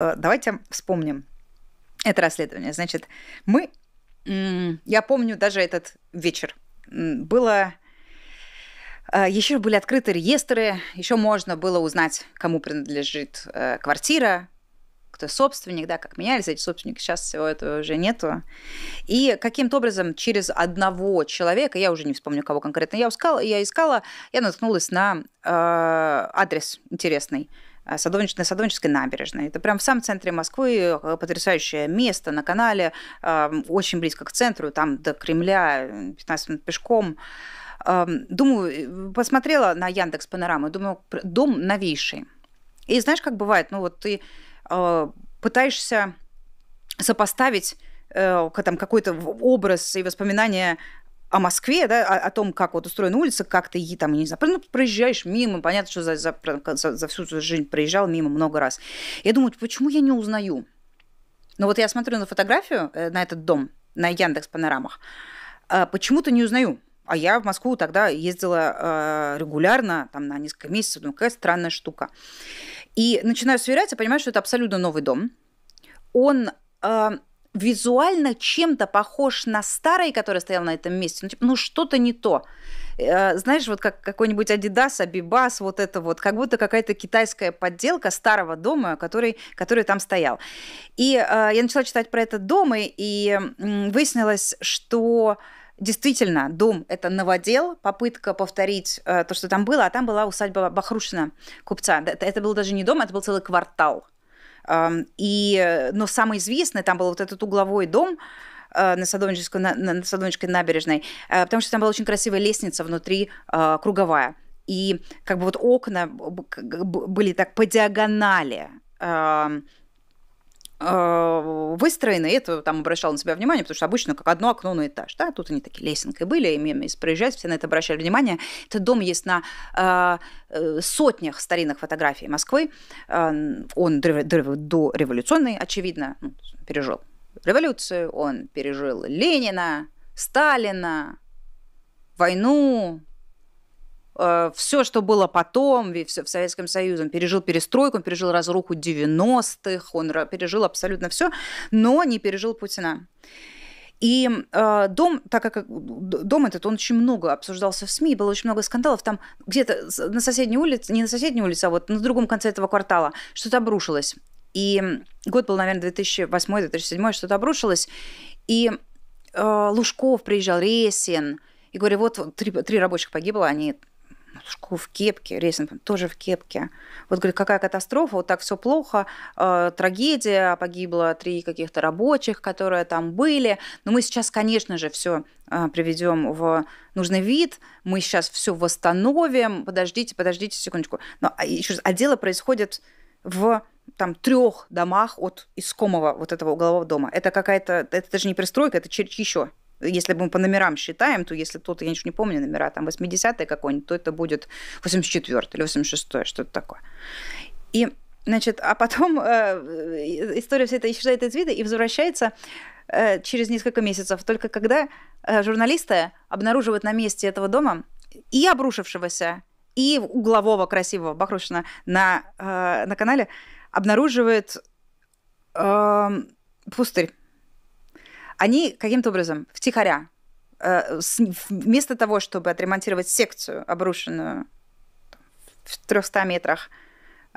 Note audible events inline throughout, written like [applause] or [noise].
Э, давайте вспомним это расследование. Значит, мы... Я помню даже этот вечер. Было... Э, еще были открыты реестры, еще можно было узнать, кому принадлежит э, квартира, кто собственник, да, как менялись эти собственники, сейчас всего этого уже нету. И каким-то образом через одного человека, я уже не вспомню, кого конкретно я искала, я искала, я наткнулась на э, адрес интересный – Э, Садовнич, на Садовнической набережной. Это прям в самом центре Москвы, э, потрясающее место на канале, эм, очень близко к центру, там до Кремля 15 минут пешком. Эм, думаю, посмотрела на Яндекс Панораму, думаю, дом новейший. И знаешь, как бывает, ну вот ты э, пытаешься сопоставить там какой-то образ и воспоминания о Москве, да, о, о том, как вот устроена улица, как ты там, не знаю, ну, проезжаешь мимо, понятно, что за, за, за, за всю свою жизнь проезжал мимо много раз. Я думаю, почему я не узнаю? Но вот я смотрю на фотографию, э, на этот дом, на Яндекс Панорамах, а почему-то не узнаю. А я в Москву тогда ездила э, регулярно, там, на несколько месяцев, ну, какая странная штука. И начинаю сверять, и понимаю, что это абсолютно новый дом. Он э, визуально чем-то похож на старый, который стоял на этом месте. Ну, типа, ну что-то не то. Э, знаешь, вот как какой-нибудь Adidas, Abibas, вот это вот, как будто какая-то китайская подделка старого дома, который, который там стоял. И э, я начала читать про этот дом, и, и выяснилось, что Действительно, дом – это новодел, попытка повторить э, то, что там было, а там была усадьба Бахрушина, купца. Это, это был даже не дом, это был целый квартал. И, но самый известный там был вот этот угловой дом, э, на Садовнической, на, на Садовнической набережной, э, потому что там была очень красивая лестница внутри, э, круговая. И как бы вот окна были так по диагонали Э, выстроены, и это там обращал на себя внимание, потому что обычно как одно окно на этаж, да, тут они такие лесенкой были, и мимо проезжать, все на это обращали внимание. Этот дом есть на э, э сотнях старинных фотографий Москвы, э, он до революционный, очевидно, ну, пережил революцию, он пережил Ленина, Сталина, войну, Э, все, что было потом в Советском Союзе, он пережил перестройку, он пережил разруху 90-х, он пережил абсолютно все, но не пережил Путина. И э, дом, так как дом этот, он очень много обсуждался в СМИ, было очень много скандалов. Там где-то на соседней улице, не на соседней улице, а вот на другом конце этого квартала что-то обрушилось. И год был, наверное, 2008-2007, что-то обрушилось. И э, Лужков приезжал, Ресин, и говорю, вот три, три рабочих погибло, они Шку в кепке, Рейсин тоже в кепке. Вот, говорит, какая катастрофа, вот так все плохо, э, трагедия, погибло три каких-то рабочих, которые там были. Но мы сейчас, конечно же, все э, приведем в нужный вид, мы сейчас все восстановим. Подождите, подождите секундочку. Но а, еще раз, а дело происходит в там трех домах от искомого вот этого углового дома. Это какая-то, это даже не пристройка, это еще если мы по номерам считаем, то если кто-то, я ничего не помню номера, там 80-й какой-нибудь, то это будет 84 или 86 что-то такое. И, значит, а потом э, история вся эта исчезает из вида и возвращается э, через несколько месяцев, только когда э, журналисты обнаруживают на месте этого дома и обрушившегося, и углового красивого Бахрушина на, э, на канале обнаруживают э, пустырь они каким-то образом втихаря, э, вместо того, чтобы отремонтировать секцию, обрушенную в 300 метрах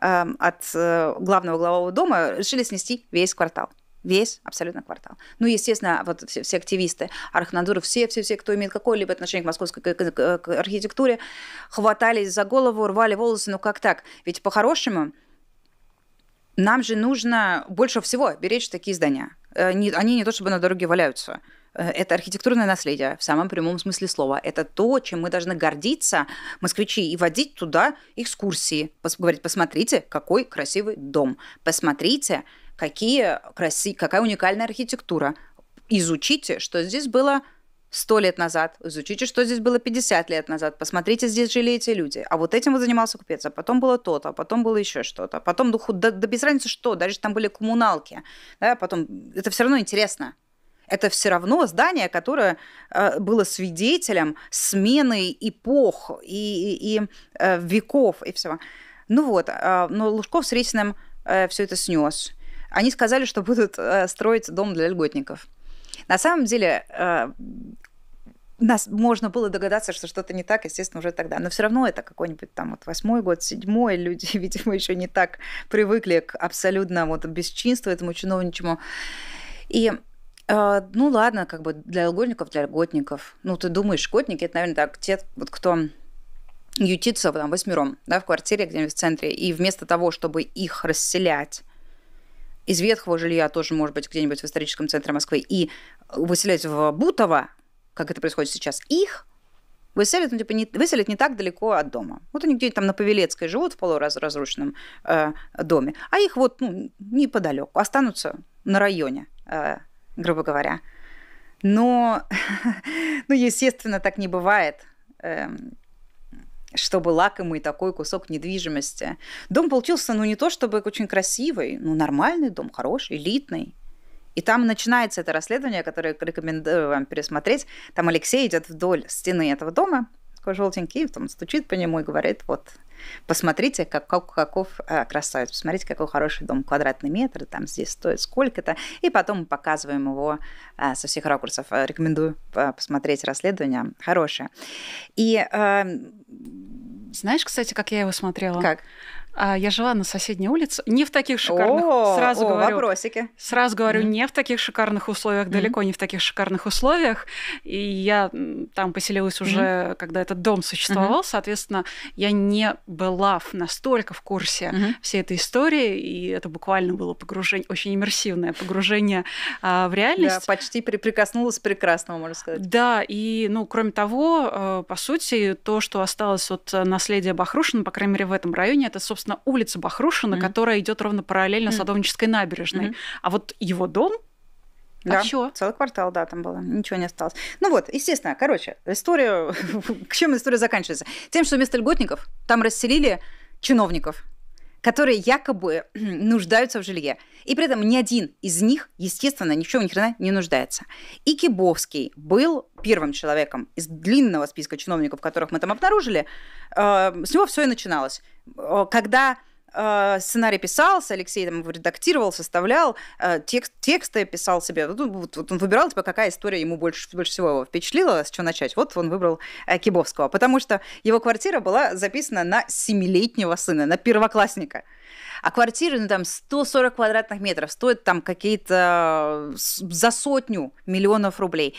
эм, от э, главного углового дома, решили снести весь квартал. Весь абсолютно квартал. Ну, естественно, вот все, все активисты Архнадзора, все-все-все, кто имеет какое-либо отношение к московской к, к, к архитектуре, хватались за голову, рвали волосы. Ну, как так? Ведь по-хорошему нам же нужно больше всего беречь такие здания. Э, они не то чтобы на дороге валяются. Э, это архитектурное наследие в самом прямом смысле слова. Это то, чем мы должны гордиться, москвичи, и водить туда экскурсии. Говорить, посмотрите, какой красивый дом. Посмотрите, какие краси... какая уникальная архитектура. Изучите, что здесь было сто лет назад, изучите, что здесь было 50 лет назад, посмотрите, здесь жили эти люди. А вот этим вот занимался купец, а потом было то-то, а потом было еще что-то. А потом, да, да без разницы что, даже там были коммуналки. Да, потом, это все равно интересно. Это все равно здание, которое э, было свидетелем смены эпох и, и э, веков и всего. Ну вот, э, но Лужков с Ресиным э, все это снес. Они сказали, что будут э, строить дом для льготников. На самом деле, э, нас можно было догадаться, что что-то не так, естественно, уже тогда. Но все равно это какой-нибудь там вот восьмой год, седьмой. [laughs] Люди, видимо, еще не так привыкли к абсолютно вот бесчинству этому чиновничему. И э, ну ладно, как бы для льготников, для льготников. Ну, ты думаешь, льготники, это, наверное, так, те, вот кто ютиться там восьмером, да, в квартире где-нибудь в центре, и вместо того, чтобы их расселять из ветхого жилья, тоже, может быть, где-нибудь в историческом центре Москвы, и выселять в Бутово, как это происходит сейчас, их выселят, ну, типа, не, выселят не так далеко от дома. Вот они где-то там на Павелецкой живут в полуразрушенном э, доме, а их вот ну, неподалеку, останутся на районе, э, грубо говоря. Но, [laughs] ну, естественно, так не бывает. Э, чтобы лакомый такой кусок недвижимости. Дом получился, ну, не то чтобы очень красивый, ну, нормальный дом, хороший, элитный. И там начинается это расследование, которое рекомендую вам пересмотреть. Там Алексей идет вдоль стены этого дома, такой желтенький, там стучит по нему и говорит, вот, посмотрите, как, как, каков э, красавец, посмотрите, какой хороший дом, квадратный метр, там здесь стоит сколько-то, и потом мы показываем его э, со всех ракурсов. Э, рекомендую э, посмотреть расследование, хорошее. И... Э, Знаешь, кстати, как я его смотрела? Как? А, я жила на соседней улице, не в таких шикарных, о, сразу о, говорю, вопросики. сразу говорю, mm-hmm. не в таких шикарных условиях, mm-hmm. далеко не в таких шикарных условиях. И я там поселилась уже, mm-hmm. когда этот дом существовал, mm-hmm. соответственно, я не была настолько в курсе mm-hmm. всей этой истории, и это буквально было погружение, очень иммерсивное погружение а, в реальность. Да, почти при прикоснулась прекрасного, можно сказать. Да, и, ну, кроме того, э, по сути, то, что осталось от наследия Бахрушина, по крайней мере, в этом районе, это, собственно, собственно, улица Бахрушина, mm-hmm. которая идет ровно параллельно mm-hmm. Садовнической набережной. Mm-hmm. А вот его дом да, а чё? целый квартал, да, там было, ничего не осталось. Ну вот, естественно, короче, история, [laughs] к чем история заканчивается? Тем, что вместо льготников там расселили чиновников, которые якобы [clears throat] нуждаются в жилье. И при этом ни один из них, естественно, ни в чем ни хрена не нуждается. И Кибовский был первым человеком из длинного списка чиновников, которых мы там обнаружили. Э, с него все и начиналось. Э, когда сценарий писался, Алексей там его редактировал, составлял, э, текст, тексты писал себе. Вот, вот, вот он выбирал, типа, какая история ему больше, больше всего его впечатлила, с чего начать. Вот он выбрал Кибовского, потому что его квартира была записана на семилетнего сына, на первоклассника. А квартиры, ну, там, 140 квадратных метров, стоят там какие-то за сотню миллионов рублей.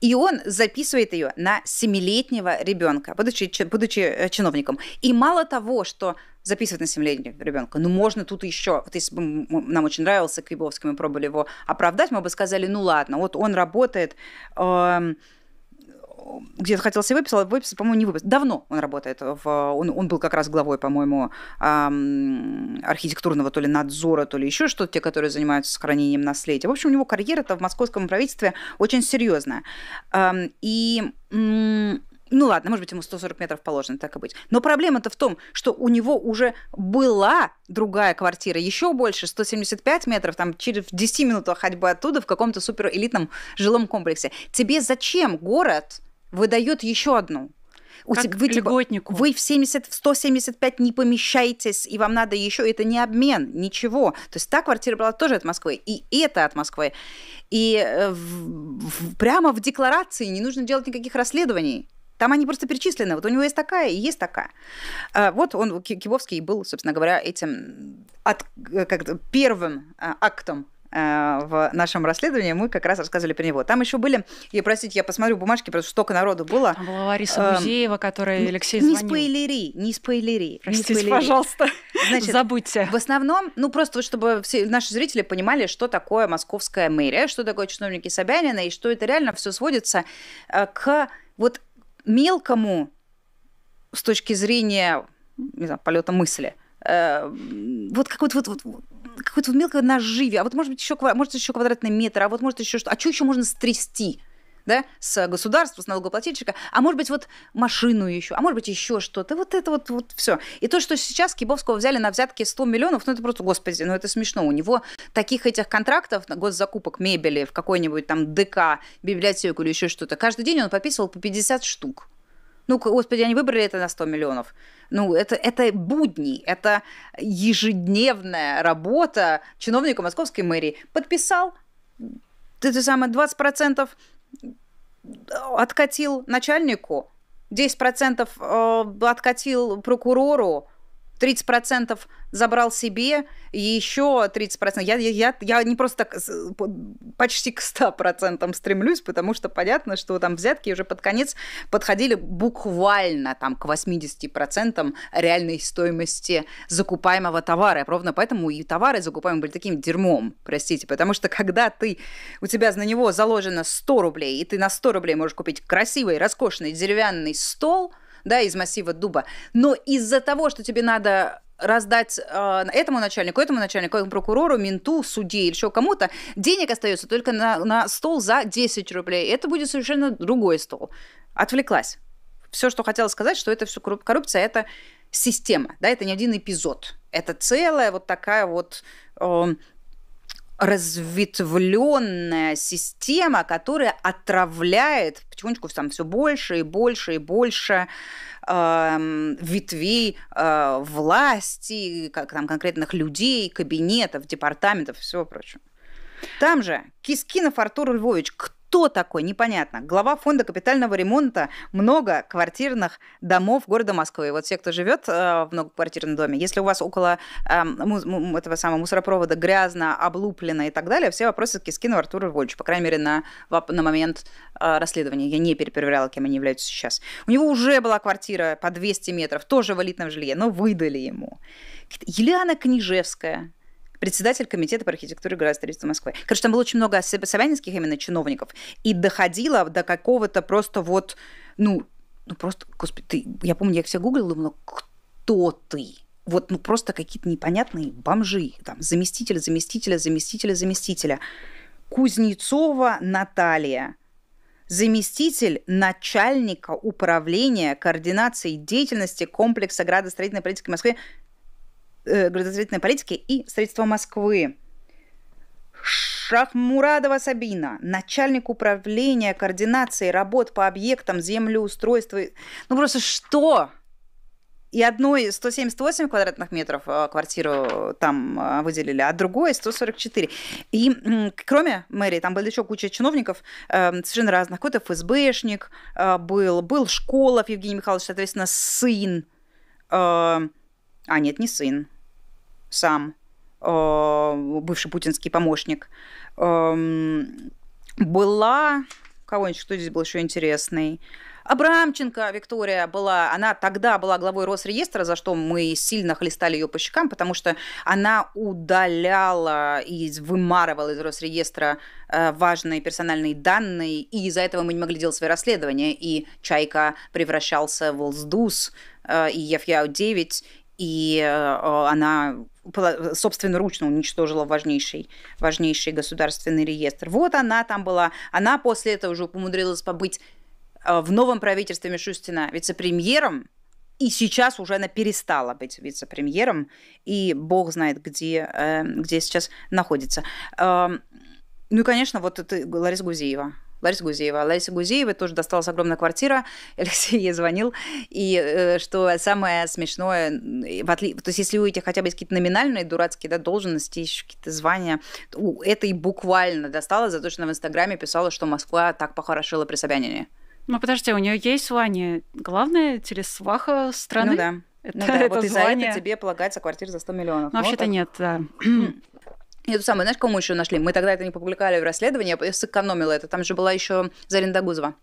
И он записывает ее на семилетнего ребенка, будучи, будучи э, чиновником. И мало того, что записывать на семилетнего ребенка. Ну, можно тут еще, вот если бы нам очень нравился Квибовский, мы пробовали его оправдать, мы бы сказали, ну ладно, вот он работает э, где-то хотел себе выписал, выписал, по-моему, не выписал. Давно он работает. В, он, он был как раз главой, по-моему, эм, архитектурного то ли надзора, то ли еще что-то, те, которые занимаются сохранением наследия. В общем, у него карьера-то в московском правительстве очень серьезная. Эм, и ну ладно, может быть, ему 140 метров положено, так и быть. Но проблема-то в том, что у него уже была другая квартира, еще больше, 175 метров, там через 10 минут ходьбы оттуда в каком-то суперэлитном жилом комплексе. Тебе зачем город выдает еще одну. У как вы, типа, вы в 70, в 175 не помещаетесь, и вам надо еще, это не обмен, ничего. То есть та квартира была тоже от Москвы, и это от Москвы. И э, в, в, прямо в декларации не нужно делать никаких расследований. Там они просто перечислены. Вот у него есть такая и есть такая. А, вот он, Кибовский, был, собственно говоря, этим от, э, как первым а, актом Э, в нашем расследовании, мы как раз рассказывали про него. Там еще были, и простите, я посмотрю бумажки, потому что столько народу было. Там была Лариса эм, Музеева, которая Алексей звонил. Не спойлери, не спойлери. Простите, не спойлери. пожалуйста, [laughs] Значит, забудьте. В основном, ну просто чтобы все наши зрители понимали, что такое московская мэрия, что такое чиновники Собянина, и что это реально все сводится э, к вот мелкому с точки зрения не знаю, полета мысли. Э, вот какой-то вот, вот какое-то мелкое наживе, а вот может быть еще, может еще квадратный метр, а вот может еще что, а что еще можно стрясти? Да, с государства, с налогоплательщика, а может быть, вот машину еще, а может быть, еще что-то. Вот это вот, вот все. И то, что сейчас Кибовского взяли на взятки 100 миллионов, ну это просто, господи, ну это смешно. У него таких этих контрактов на госзакупок мебели в какой-нибудь там ДК, библиотеку или еще что-то, каждый день он подписывал по 50 штук. Ну, господи, они выбрали это на 100 миллионов. Ну, это, это будни, это ежедневная работа чиновника московской мэрии. Подписал, ты самое, 20% откатил начальнику, 10% э, откатил прокурору, 30% забрал себе, и еще 30%. Я, я, я не просто так почти к 100% стремлюсь, потому что понятно, что там взятки уже под конец подходили буквально там к 80% реальной стоимости закупаемого товара. Ровно поэтому и товары закупаемые были таким дерьмом, простите, потому что когда ты, у тебя на него заложено 100 рублей, и ты на 100 рублей можешь купить красивый, роскошный деревянный стол – да, из массива дуба. Но из-за того, что тебе надо раздать э, этому начальнику, этому начальнику, этому прокурору, менту, судье или еще кому-то, денег остается только на, на стол за 10 рублей. Это будет совершенно другой стол. Отвлеклась. Все, что хотела сказать, что это все коррупция, это система, да, это не один эпизод. Это целая вот такая вот э, разветвленная система, которая отравляет потихонечку там все больше и больше и больше э, ветвей э, власти, как там конкретных людей, кабинетов, департаментов и всего прочего. Там же Кискин Артур Львович, кто такой, непонятно. Глава фонда капитального ремонта многоквартирных домов города Москвы. Вот все, кто живет э, в многоквартирном доме, если у вас около э, этого самого мусоропровода грязно, облуплено и так далее, все вопросы к Кискину Артуру Львовичу, по крайней мере, на, на момент э, расследования. Я не перепроверяла, кем они являются сейчас. У него уже была квартира по 200 метров, тоже в элитном жилье, но выдали ему. Елена Книжевская, председатель комитета по архитектуре градостроительства Москвы. Короче, там было очень много собянинских именно чиновников, и доходило до какого-то просто вот, ну, ну просто, господи, ты, я помню, я все гуглила, думала, кто ты? Вот, ну, просто какие-то непонятные бомжи, там, заместитель, заместителя, заместителя, заместителя. Кузнецова Наталья, заместитель начальника управления координации деятельности комплекса градостроительной политики Москвы градостроительной политики и строительства Москвы. Шахмурадова Сабина, начальник управления координации работ по объектам землеустройства. Ну просто что? И одной 178 квадратных метров э, квартиру там э, выделили, а другой 144. И кроме мэрии, там была еще куча чиновников э, совершенно разных. Какой-то ФСБшник был, был Школов Евгений Михайлович, соответственно, сын. А нет, не сын сам, э, бывший путинский помощник, эм, была... Кого-нибудь, кто здесь был еще интересный? Абрамченко Виктория была, она тогда была главой Росреестра, за что мы сильно хлестали ее по щекам, потому что она удаляла и вымарывала из Росреестра э, важные персональные данные, и из-за этого мы не могли делать свои расследования, и Чайка превращался в Волсдус, э, и Ефьяу-9, и она собственноручно уничтожила важнейший, важнейший государственный реестр. Вот она там была. Она после этого уже умудрилась побыть э, в новом правительстве Мишустина вице-премьером, и сейчас уже она перестала быть вице-премьером, и бог знает, где, э, где сейчас находится. Эм, ну и, конечно, вот это Лариса Гузеева. Лариса Гузеева. Ларисе Гузеевой тоже досталась огромная квартира. [laughs] Алексей ей звонил. И э, что самое смешное, в отли... то есть если у этих хотя бы есть какие-то номинальные дурацкие да, должности, еще какие-то звания, у этой буквально досталось за то, что она в Инстаграме писала, что Москва так похорошила при Собянине. Ну, подожди, у нее есть звание. Главное телесваха страны. Ну да. Это, ну, да, [laughs] это вот звание. из-за это тебе полагается квартира за 100 миллионов. Ну, вообще-то нет, да. [clears throat] [clears throat] И эту самую, знаешь, кому еще нашли? Мы тогда это не публиковали в расследовании, я сэкономила это. Там же была еще Зарина Дагузова.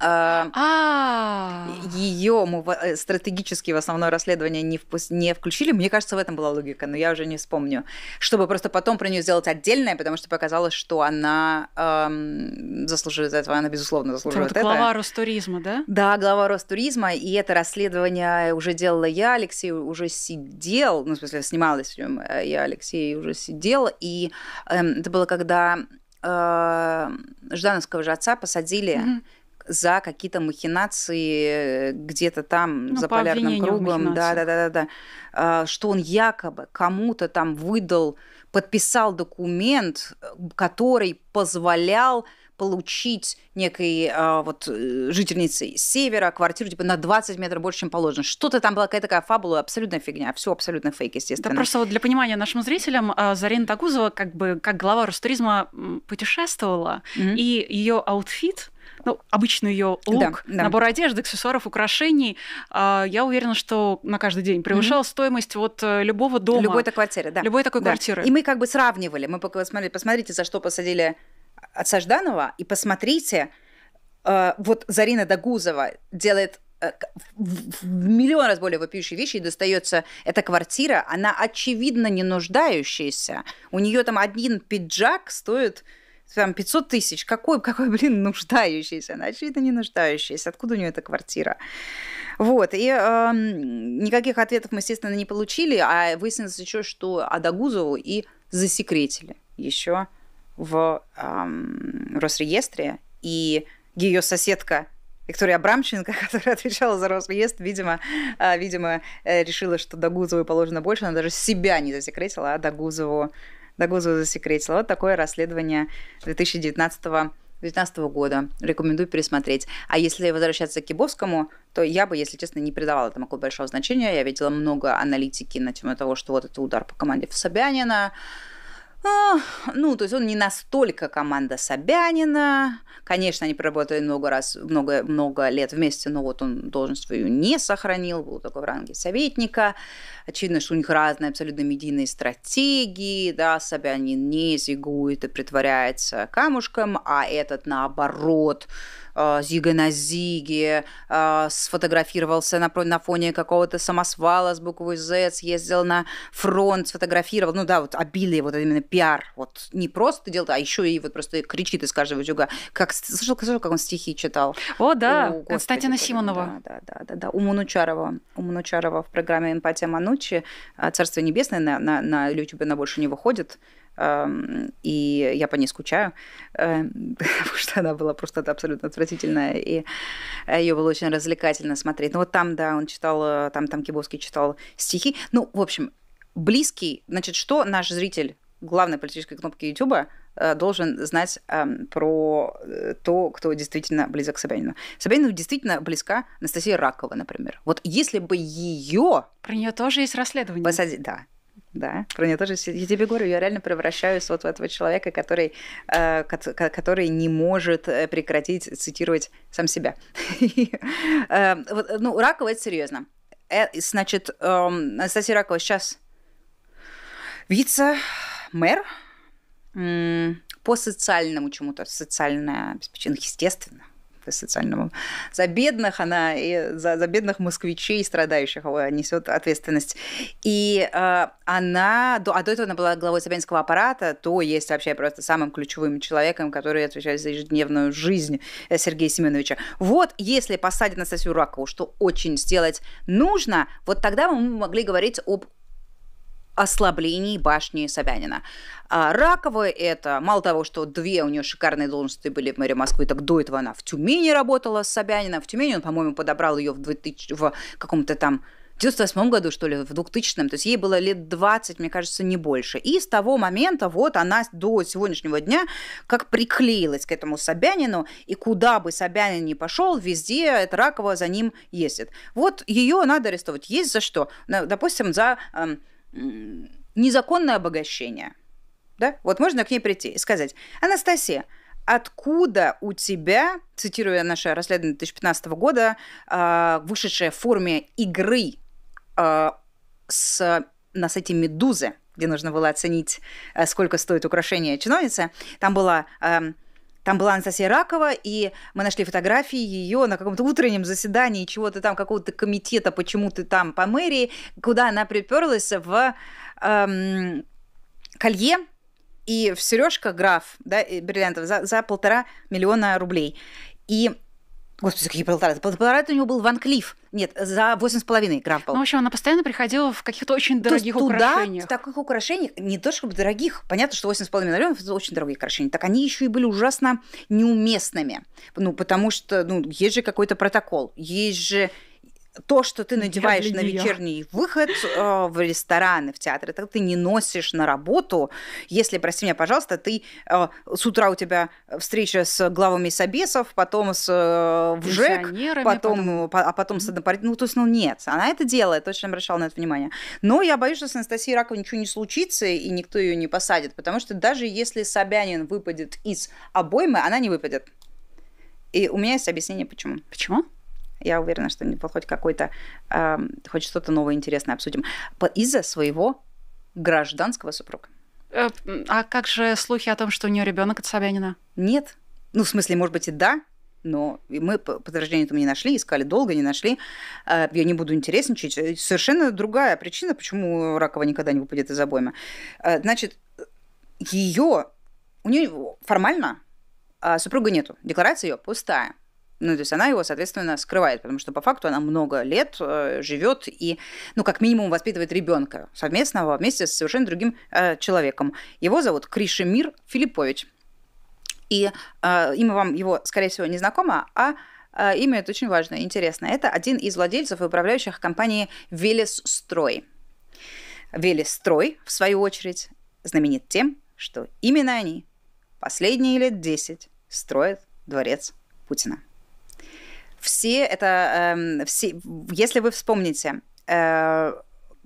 А. Ее мы э, стратегически в основное расследование не, не включили. Мне кажется, в этом была логика, но я уже не вспомню. Чтобы просто потом про нее сделать отдельное, потому что показалось, что она эм, заслуживает этого. Она, безусловно, заслуживает это. Глава Ростуризма, да? Да, глава Ростуризма. И это расследование уже делала я. Алексей уже сидел, ну, в смысле, снималась в нем. Э, я, Алексей, уже сидел. И эм, это было, когда э, Ждановского же отца посадили... Mm-hmm за какие-то махинации где-то там ну, за полярным кругом, да, да, да, да, да, что он якобы кому-то там выдал, подписал документ, который позволял получить некой а, вот э, жительницы севера квартиру типа на 20 метров больше, чем положено. Что-то там была какая-то такая фабула, абсолютная фигня, все абсолютно фейк, естественно. Да просто вот для понимания нашим зрителям, а, Зарина Догузова как бы как глава Ростуризма путешествовала, mm-hmm. и ее outfit ну, обычно ее лук, да, да. набор одежды, аксессуаров, украшений, а, я уверена, что на каждый день превышал mm-hmm. стоимость вот э, любого дома. Любой такой квартиры, да. Любой такой да. квартиры. И мы как бы сравнивали. Мы посмотрели, посмотрите, за что посадили отца Жданова, и посмотрите, э, вот Зарина Догузова делает э, в миллион раз более вопиющие вещи, и достается эта квартира, она очевидно не нуждающаяся. У нее там один пиджак стоит там 500 тысяч. Какой, какой, блин, нуждающийся? Она очевидно не нуждающаяся. Откуда у нее эта квартира? Вот, и э, никаких ответов мы, естественно, не получили, а выяснилось еще, что Адагузову и засекретили еще в э, Росреестре, и ее соседка Виктория Абрамченко, [laughs] которая отвечала за Росреестр, видимо, э, видимо, э, решила, что Дагузову положено больше, она даже себя не засекретила, а Дагузову Дагузова засекретила. Вот такое расследование 2019 2019 года. Рекомендую пересмотреть. А если возвращаться к Кибовскому, то я бы, если честно, не придавала этому такого большого значения. Я видела много аналитики на тему того, что вот это удар по команде Собянина, ну, то есть он не настолько команда Собянина. Конечно, они проработали много раз, много, много лет вместе, но вот он должность свою не сохранил, был такой в ранге советника. Очевидно, что у них разные абсолютно медийные стратегии, да, Собянин не зигует и притворяется камушком, а этот, наоборот, зига на зиге, сфотографировался на, на фоне какого-то самосвала с буквой Z, съездил на фронт, сфотографировал, ну да, вот обилие, вот именно пиар, вот не просто делает, а еще и вот просто кричит из каждого утюга. Как, слышал, слышал, как он стихи читал? О, да, О, Константина Симонова. Да, да, да, да, у Манучарова, у Манучарова в программе «Эмпатия Манучи», э, «Царство небесное» на, на, на YouTube она больше не выходит, и я по ней скучаю, эм, [laughs] потому что она была просто абсолютно отвратительная, и ее было очень развлекательно смотреть. Ну вот там, да, он читал, э, там, там Кибовский читал стихи. Ну, в общем, близкий, значит, что наш зритель главной политической кнопки YouTube э, должен знать эм, про э, то, кто действительно близок к Собянину. Собянину действительно близка Анастасия Ракова, например. Вот если бы ее... Про нее тоже есть расследование. Посадить, да. Да, про нее тоже. Я тебе говорю, я реально превращаюсь вот в этого человека, который, э, который не может э, прекратить цитировать сам себя. [laughs] Э, ну, Ракова это серьезно. Значит, эм, Анастасия Ракова сейчас вице-мэр по социальному чему-то, социальное обеспечение, естественно, социальному. За бедных она и за, за бедных москвичей, страдающих, несет ответственность. И э, она, до, а до этого она была главой Собянинского аппарата, то есть вообще просто самым ключевым человеком, который отвечает за ежедневную жизнь Сергея Семеновича. Вот если посадить Анастасию Ракову, что очень сделать нужно, вот тогда мы могли говорить об ослаблений башни Собянина. А Ракова это, мало того, что две у нее шикарные должности были в мэрии Москвы, так до этого она в Тюмени работала с Собянином. В Тюмени он, по-моему, подобрал ее в, 2000, в каком-то там в 98 году, что ли, в 2000-м, то есть ей было лет 20, мне кажется, не больше. И с того момента вот она до сегодняшнего дня как приклеилась к этому Собянину, и куда бы Собянин ни пошел, везде эта Ракова за ним ездит. Вот ее надо арестовать. Есть за что? Допустим, за эм, незаконное обогащение. Да? Вот можно к ней прийти и сказать, Анастасия, откуда у тебя, цитируя наше расследование 2015 года, а, вышедшее в форме игры а, с, на сайте «Медузы», где нужно было оценить, а, сколько стоит украшение чиновницы, там была там была Анастасия Ракова, и мы нашли фотографии ее на каком-то утреннем заседании чего-то там, какого-то комитета почему-то там по мэрии, куда она приперлась в эм, колье и в сережках граф, да, бриллиантов за, за полтора миллиона рублей. И Господи, какие полтора? Полтора это у него был Ван Клифф. Нет, за восемь с половиной граф был. Ну, в общем, она постоянно приходила в каких-то очень дорогих То есть украшениях. Туда, в таких украшениях, не то чтобы дорогих, понятно, что восемь с половиной миллионов – это очень дорогие украшения, так они еще и были ужасно неуместными. Ну, потому что, ну, есть же какой-то протокол, есть же то, что ты надеваешь на вечерний выход э, в рестораны, в театры, это ты не носишь на работу, если, прости меня, пожалуйста, ты э, с утра у тебя встреча с главами собесов, потом с э, в ЖЭК, потом, потом... а потом с однопартийным, ну, то есть, ну, нет, она это делает, точно обращала на это внимание. Но я боюсь, что с Анастасией Раковой ничего не случится, и никто ее не посадит, потому что даже если Собянин выпадет из обоймы, она не выпадет. И у меня есть объяснение, почему. Почему? Я уверена, что хоть какой-то, э, хоть что-то новое интересное обсудим. Из-за своего гражданского супруга. Э, а как же слухи о том, что у нее ребенок от Собянина? Нет. Ну, в смысле, может быть, и да, но мы подтверждение этому не нашли, искали долго, не нашли. Э, я не буду интересничать. Э, совершенно другая причина, почему Ракова никогда не выпадет из обоймы. Значит, ее, у нее формально супруга нету, декларация ее пустая. Ну, то есть она его, соответственно, скрывает, потому что по факту она много лет э, живет и, ну, как минимум, воспитывает ребенка совместного вместе с совершенно другим э, человеком. Его зовут Кришемир Филиппович. И э, имя вам его, скорее всего, не знакомо, а э, имя это очень важное, интересное. Это один из владельцев и управляющих компании Велесстрой. Велесстрой, в свою очередь, знаменит тем, что именно они последние лет 10 строят дворец Путина все это, э, все, если вы вспомните, э,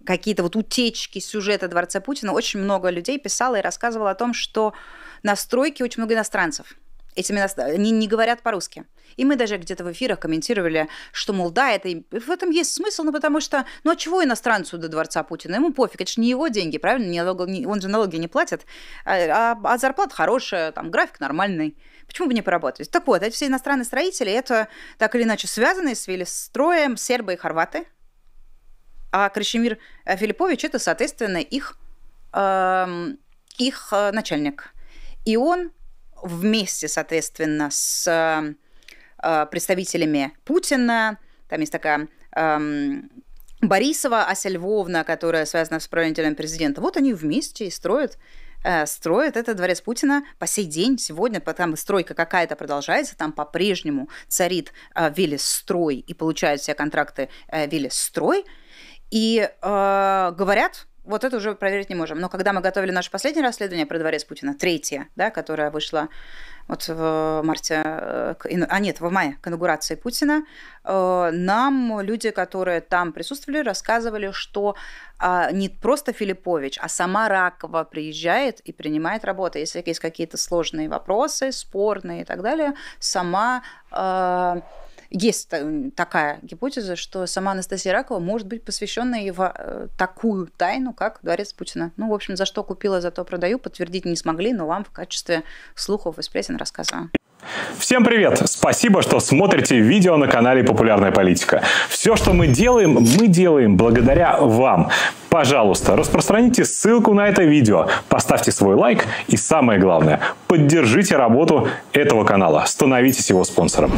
какие-то вот утечки сюжета Дворца Путина, очень много людей писало и рассказывало о том, что на стройке очень много иностранцев. Этими они не говорят по-русски. И мы даже где-то в эфирах комментировали, что, мол, да, это, в этом есть смысл, ну потому что, ну а чего иностранцу до дворца Путина? Ему пофиг, это же не его деньги, правильно? Он же налоги не платит, а, а зарплата хорошая, там график нормальный. Почему бы не поработать? Так вот, эти все иностранные строители, это так или иначе связаны с Велестроем, сербы и хорваты. А Крашемир э, Филиппович – это, соответственно, их, э, их э, начальник. И он вместе, соответственно, с э, представителями Путина, там есть такая э, Борисова Ася Львовна, которая связана с правительным президентом, вот они вместе и строят Э, строят этот дворец Путина по сей день, сегодня, там стройка какая-то продолжается, там по-прежнему царит э, Велесстрой и получают все контракты э, Велесстрой. И э, говорят, вот это уже проверить не можем. Но когда мы готовили наше последнее расследование про дворец Путина, третье, да, которое вышло вот в марте, э, а нет, в мае к инаугурации Путина, э, нам люди, которые там присутствовали, рассказывали, что а, не просто Филиппович, а сама Ракова приезжает и принимает работу. Если есть какие-то сложные вопросы, спорные и так далее, сама э, есть такая гипотеза, что сама Анастасия Ракова может быть посвященной в э, такую тайну, как Дворец Путина. Ну, в общем, за что купила, за то продаю. Подтвердить не смогли, но вам в качестве слухов и сплетен рассказываю. Всем привет! Спасибо, что смотрите видео на канале «Популярная политика». Все, что мы делаем, мы делаем благодаря вам. Пожалуйста, распространите ссылку на это видео, поставьте свой лайк и самое главное, поддержите работу этого канала, становитесь его спонсором.